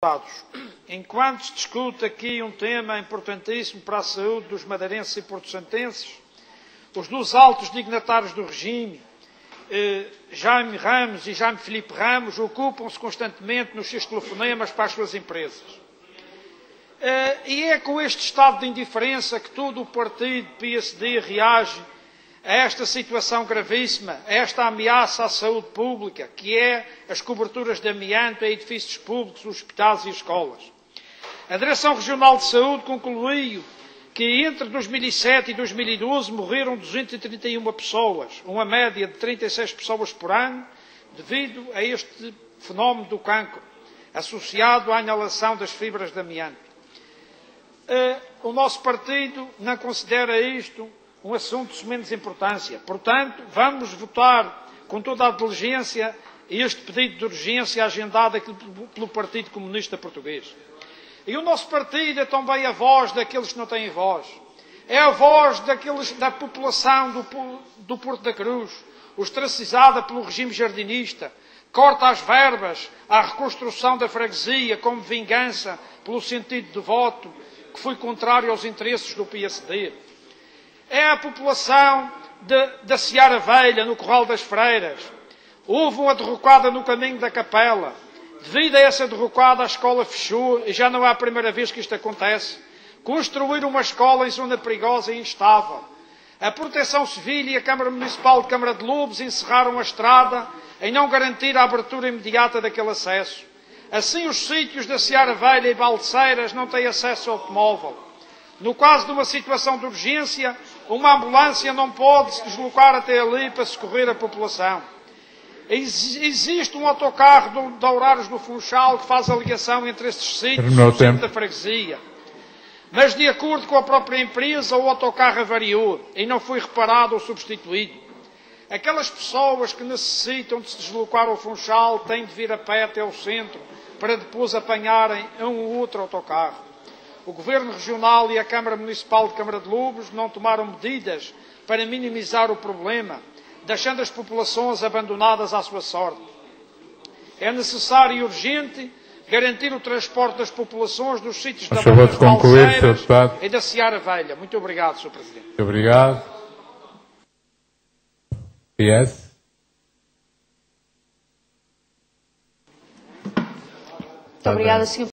Deputados, enquanto se discute aqui um tema importantíssimo para a saúde dos madeirenses e porto-santenses, os dois altos dignatários do regime, eh, Jaime Ramos e Jaime Felipe Ramos, ocupam-se constantemente nos seus telefonemas para as suas empresas. Eh, e é com este estado de indiferença que todo o partido PSD reage a esta situação gravíssima, a esta ameaça à saúde pública, que é as coberturas de amianto a edifícios públicos, hospitais e escolas. A Direção Regional de Saúde concluiu que entre 2007 e 2012 morreram 231 pessoas, uma média de 36 pessoas por ano, devido a este fenómeno do cancro, associado à inalação das fibras de amianto. Eh, o nosso partido não considera isto um assunto de menos importância. Portanto, vamos votar com toda a diligência este pedido de urgência agendado pelo Partido Comunista Português. E o nosso partido é também a voz daqueles que não têm voz. É a voz daqueles, da população do, do Porto da Cruz, ostracizada pelo regime jardinista, corta as verbas à reconstrução da freguesia como vingança pelo sentido de voto que foi contrário aos interesses do PSD é a população de, da Seara Velha, no Corral das Freiras. Houve uma derrocada no caminho da capela. Devido a essa derrocada, a escola fechou, e já não é a primeira vez que isto acontece. Construir uma escola em zona perigosa e instável. A Proteção Civil e a Câmara Municipal de Câmara de Lobos encerraram a estrada em não garantir a abertura imediata daquele acesso. Assim, os sítios da Seara Velha e Baldeceiras não têm acesso ao automóvel. No caso de uma situação de urgência, uma ambulância não pode se deslocar até ali para socorrer a população. Existe um autocarro de Horários do Funchal que faz a ligação entre estes sítios e o centro da freguesia. Mas, de acordo com a própria empresa, o autocarro avariou e não foi reparado ou substituído. Aquelas pessoas que necessitam de se deslocar ao Funchal têm de vir a pé até o centro para depois apanharem um ou outro autocarro o Governo Regional e a Câmara Municipal de Câmara de Lobos não tomaram medidas para minimizar o problema, deixando as populações abandonadas à sua sorte. É necessário e urgente garantir o transporte das populações dos sítios da Banda de e da Seara Velha. Muito obrigado, Sr. Presidente. Muito obrigado. PS. Muito obrigada, Sr.